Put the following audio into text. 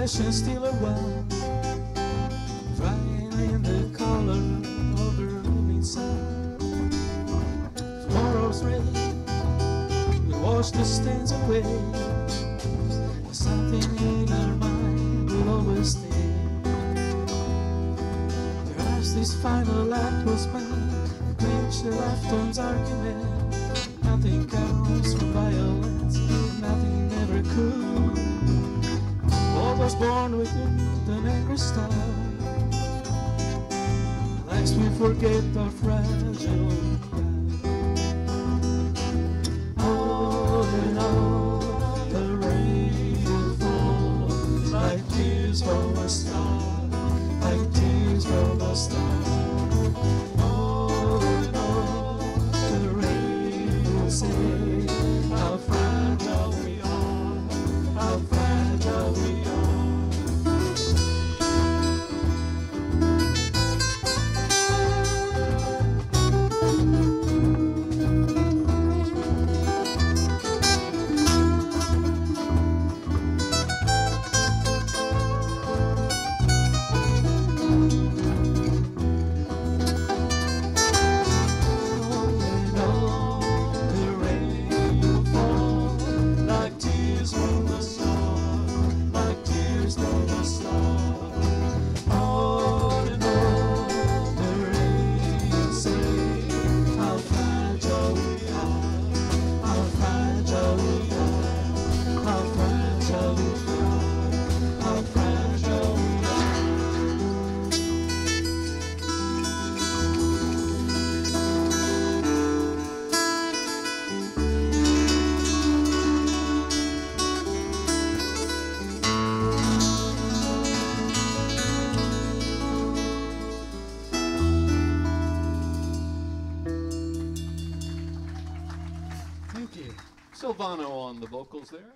and still a well. Drying in the color of the evening sun. Tomorrow's rain will wash the stains away. Something in our mind will always stay. Perhaps this final act was meant to quench the lifetime's argument. Nothing was born with an angry. Lest we forget our fragile. All in all, the rain will fall like tears from a star, Silvano on the vocals there.